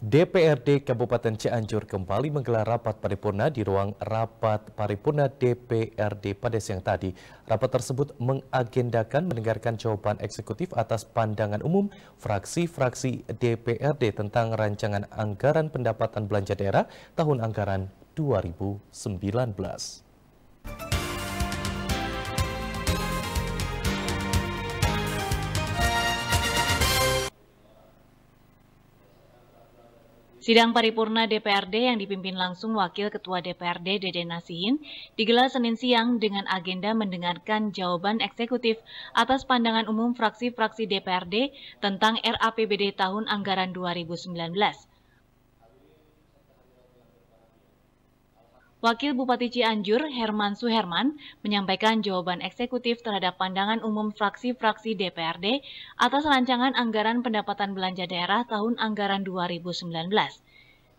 DPRD Kabupaten Cianjur kembali menggelar rapat paripurna di ruang rapat paripurna DPRD pada siang tadi. Rapat tersebut mengagendakan mendengarkan jawaban eksekutif atas pandangan umum fraksi-fraksi DPRD tentang rancangan anggaran pendapatan belanja daerah tahun anggaran 2019. Sidang paripurna DPRD yang dipimpin langsung Wakil Ketua DPRD Dede Nasihin digelar Senin siang dengan agenda mendengarkan jawaban eksekutif atas pandangan umum fraksi-fraksi DPRD tentang RAPBD tahun anggaran 2019. Wakil Bupati Cianjur, Herman Suherman, menyampaikan jawaban eksekutif terhadap pandangan umum fraksi-fraksi DPRD atas rancangan anggaran pendapatan belanja daerah tahun anggaran 2019.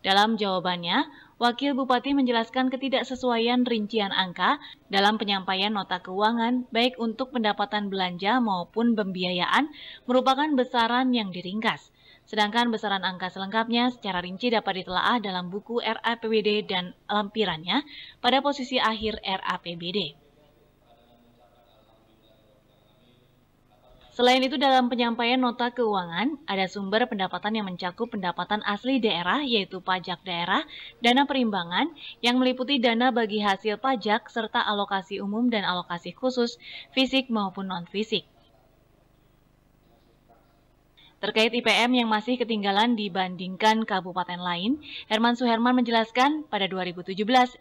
Dalam jawabannya, Wakil Bupati menjelaskan ketidaksesuaian rincian angka dalam penyampaian nota keuangan baik untuk pendapatan belanja maupun pembiayaan merupakan besaran yang diringkas. Sedangkan besaran angka selengkapnya secara rinci dapat ditelaah dalam buku RAPBD dan lampirannya pada posisi akhir RAPBD. Selain itu dalam penyampaian nota keuangan, ada sumber pendapatan yang mencakup pendapatan asli daerah yaitu pajak daerah, dana perimbangan yang meliputi dana bagi hasil pajak serta alokasi umum dan alokasi khusus, fisik maupun non-fisik. Terkait IPM yang masih ketinggalan dibandingkan kabupaten lain, Herman Suherman menjelaskan pada 2017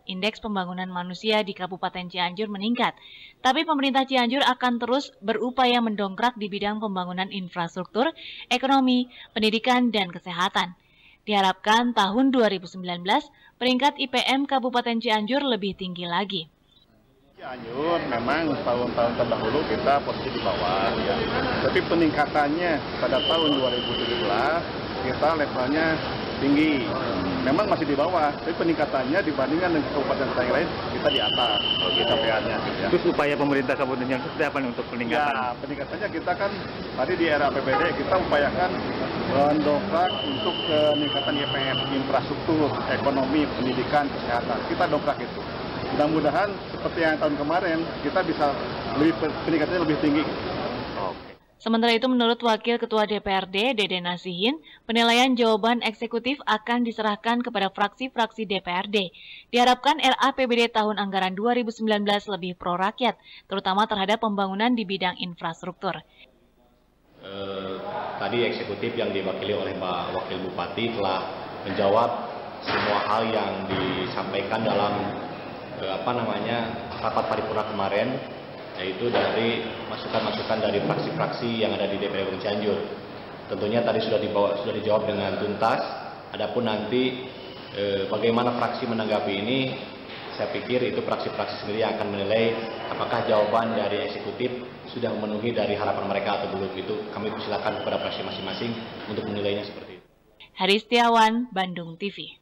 indeks pembangunan manusia di Kabupaten Cianjur meningkat. Tapi pemerintah Cianjur akan terus berupaya mendongkrak di bidang pembangunan infrastruktur, ekonomi, pendidikan, dan kesehatan. Diharapkan tahun 2019 peringkat IPM Kabupaten Cianjur lebih tinggi lagi. Cianjur memang tahun-tahun terdahulu kita posisi di bawah ya. Tapi peningkatannya pada tahun 2017 kita levelnya tinggi. Memang masih di bawah, tapi peningkatannya dibandingkan dengan kabupaten yang lain kita di atas oh, gitu. capaiannya. Ya. Terus upaya pemerintah kabupaten yang seperti apa untuk peningkatan? Ya, peningkatannya kita kan tadi di era APBD kita upayakan mendongkrak untuk peningkatan IPM, infrastruktur, ekonomi, pendidikan, kesehatan. Kita dongkrak itu mudah-mudahan seperti yang tahun kemarin kita bisa lebih peningkatannya lebih tinggi. Sementara itu menurut Wakil Ketua DPRD Dede Nasihin, penilaian jawaban eksekutif akan diserahkan kepada fraksi-fraksi DPRD. Diharapkan RAPBD tahun anggaran 2019 lebih pro rakyat, terutama terhadap pembangunan di bidang infrastruktur. Eh, tadi eksekutif yang diwakili oleh Pak Wakil Bupati telah menjawab semua hal yang disampaikan dalam apa namanya rapat paripurna kemarin yaitu dari masukan-masukan dari fraksi-fraksi yang ada di DPR Cianjur. Tentunya tadi sudah dibawa sudah dijawab dengan tuntas. Adapun nanti e, bagaimana fraksi menanggapi ini, saya pikir itu fraksi-fraksi sendiri yang akan menilai apakah jawaban dari eksekutif sudah memenuhi dari harapan mereka atau belum. Itu kami persilakan kepada fraksi masing-masing untuk menilainya seperti itu. Hari Setiawan, Bandung TV.